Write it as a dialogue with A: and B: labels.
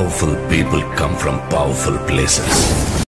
A: Powerful people come from powerful places.